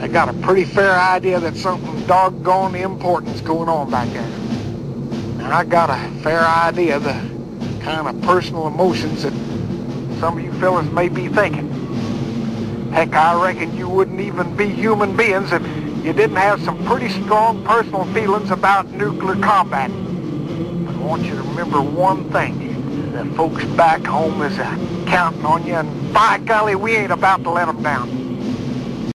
I got a pretty fair idea that something doggone important's going on back there. And I got a fair idea of the kind of personal emotions that some of you fellas may be thinking. Heck, I reckon you wouldn't even be human beings if you didn't have some pretty strong personal feelings about nuclear combat. But I want you to remember one thing. The folks back home is uh, counting on you, and by golly, we ain't about to let them down.